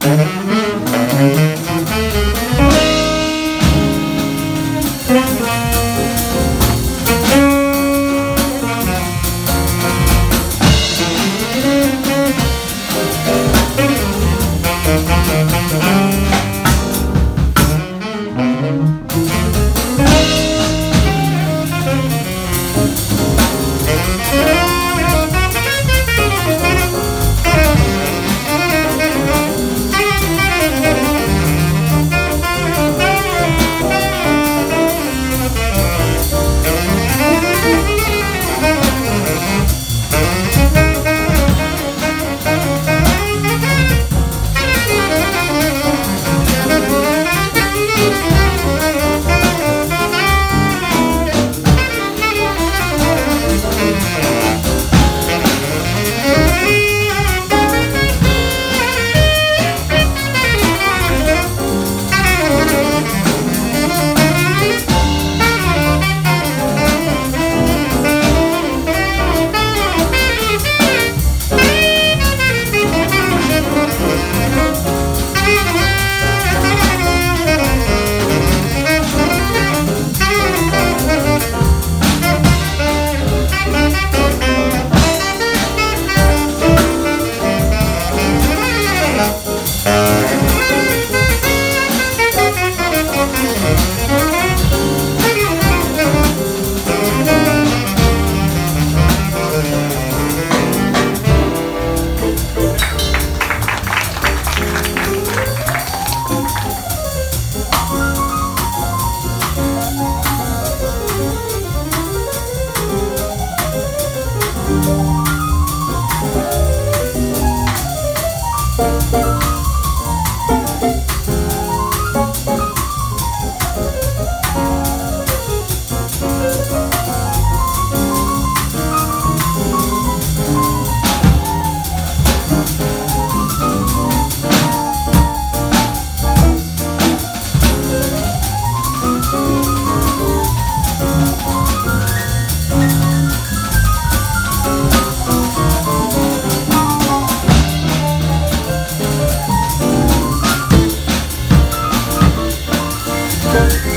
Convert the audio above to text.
Mm-hmm. Thank love